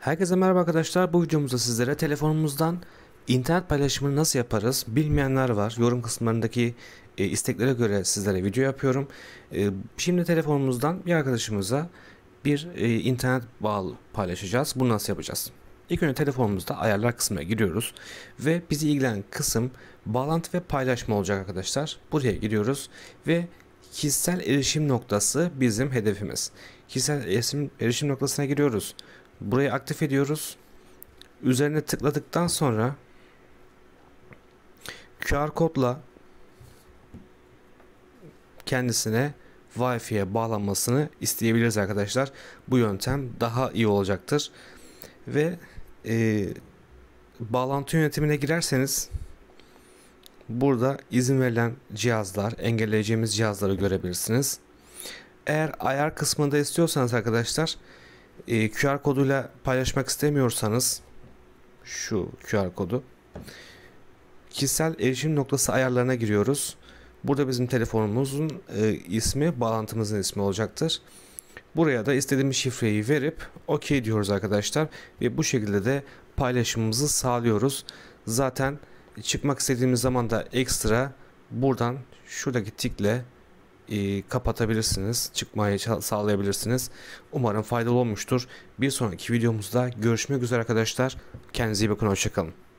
Herkese merhaba arkadaşlar. Bu videomuzda sizlere telefonumuzdan internet paylaşımını nasıl yaparız bilmeyenler var. Yorum kısımlarındaki e, isteklere göre sizlere video yapıyorum. E, şimdi telefonumuzdan bir arkadaşımıza bir e, internet bağlı paylaşacağız. Bunu nasıl yapacağız? İlk önce telefonumuzda ayarlar kısmına giriyoruz ve bizi ilgilenen kısım bağlantı ve paylaşma olacak arkadaşlar. Buraya giriyoruz ve kişisel erişim noktası bizim hedefimiz. Kişisel erişim, erişim noktasına giriyoruz. Burayı aktif ediyoruz. Üzerine tıkladıktan sonra QR kodla kendisine Wi-Fi'ye bağlanmasını isteyebiliriz arkadaşlar. Bu yöntem daha iyi olacaktır. Ve e, bağlantı yönetimine girerseniz burada izin verilen cihazlar, engelleyeceğimiz cihazları görebilirsiniz. Eğer ayar kısmında istiyorsanız arkadaşlar e, QR koduyla paylaşmak istemiyorsanız şu QR kodu kişisel erişim noktası ayarlarına giriyoruz. Burada bizim telefonumuzun e, ismi, bağlantımızın ismi olacaktır. Buraya da istediğimiz şifreyi verip OK diyoruz arkadaşlar ve bu şekilde de paylaşımımızı sağlıyoruz. Zaten çıkmak istediğimiz zaman da ekstra buradan şuradaki tikle kapatabilirsiniz. Çıkmayı sağlayabilirsiniz. Umarım faydalı olmuştur. Bir sonraki videomuzda görüşmek üzere arkadaşlar. Kendinize iyi bakın. Hoşçakalın.